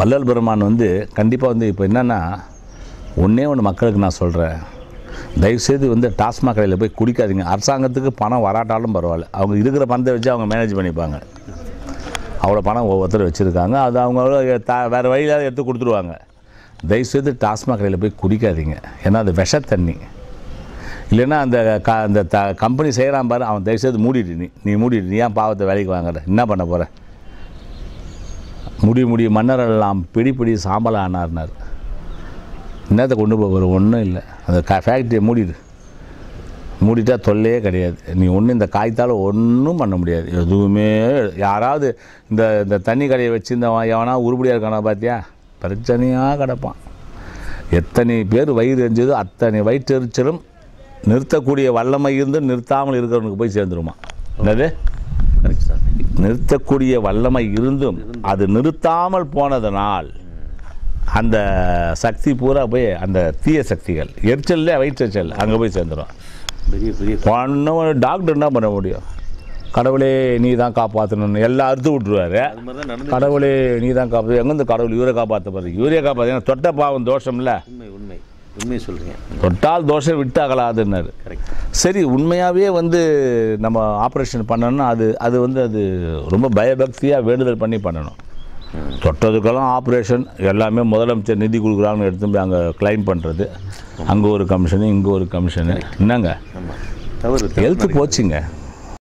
வள்ளல் பெருமான் வந்து கண்டிப்பாக வந்து இப்போ என்னென்னா ஒன்றே ஒன்று மக்களுக்கு நான் சொல்கிறேன் தயவுசெய்து வந்து டாஸ்மாக் கடையில் போய் குடிக்காதீங்க. அரசாங்கத்துக்கு பணம் வராட்டாலும் பரவாயில்ல. அவங்க இருக்கிற பணத்தை வச்சு அவங்க மேனேஜ் பண்ணிப்பாங்க. அவ்வளோ பணம் ஒவ்வொருத்தர் வச்சுருக்காங்க. அது அவங்க த வேறு வழியில எடுத்து கொடுத்துருவாங்க. தயவுசெய்து டாஸ்மாக் கடையில் போய் குடிக்காதீங்க. ஏன்னா அது விஷ தண்ணி இல்லைன்னா அந்த க அந்த த கம்பெனி செய்கிறான் பாரு அவன் தயவுசெய்து மூடிட்டு நீ. நீ மூடிட்டு நீ ஏன் பாவத்தை வேலைக்கு வாங்குற? என்ன பண்ண போகிற முடி முடி மன்னரெல்லாம் பிடி பிடி சாம்பல் ஆனார்னார் என்னத்தை கொண்டு போகிற ஒன்றும் இல்லை. அந்த க ஃபேக்ட்ரியை மூடிடு. மூடிட்டா தொல்லையே கிடையாது. நீ ஒன்றும் இந்த காய்த்தால் ஒன்றும் பண்ண முடியாது. எதுவுமே யாராவது இந்த இந்த தண்ணி கடையை வச்சுருந்தவன் எவனா உருப்படியாக இருக்கானா பார்த்தியா பிரச்சனையாக கிடப்பான். எத்தனை பேர் வயிறு எரிஞ்சதோ அத்தனை வயிற்றெரிச்சலும் நிறுத்தக்கூடிய வல்லமை இருந்து நிறுத்தாமல் இருக்கிறவனுக்கு போய் சேர்ந்துருமா என்னது? Correct sir. நிறுத்தக்கூடிய வல்லமை இருந்தும் அது நிறுத்தாமல் போனதனால் அந்த சக்தி பூரா போய் அந்த தீய சக்திகள் எரிச்சல்ல வயிற்றெரிச்சல் அங்கே போய் சேர்ந்துடும் பெரிய பெரிய ஒன்றும் டாக்டர் என்ன பண்ண முடியும்? கடவுளே நீ தான் காப்பாற்றணும்னு எல்லாம் அறுத்து விட்ருவாரு கடவுளே நீ தான் காப்பாற்று எங்கேருந்து கடவுள் இவரை காப்பாற்ற பாரு இவரே காப்பாற்ற தொட்ட பாவம் தோஷம்ல. உண்மை உண்மை. உண்மை சொல்கிறீங்க தொட்டால் தோஷம் விட்டு அகலாதுன்னாரு கரெக்ட் சரி உண்மையாகவே வந்து நம்ம ஆப்ரேஷன் பண்ணணும்னா அது அது வந்து அது ரொம்ப பயபக்தியாக வேண்டுதல் பண்ணி பண்ணணும். தொட்டதுக்கெல்லாம் ஆப்ரேஷன் எல்லாமே முதலமைச்சர் நிதி கொடுக்குறாங்கன்னு எடுத்து போய் அங்கே கிளைம் பண்ணுறது அங்கே ஒரு கமிஷனு இங்கே ஒரு கமிஷனு என்னங்க? ஹெல்த்து போச்சுங்க.